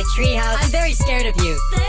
my treehouse. I'm very scared of you.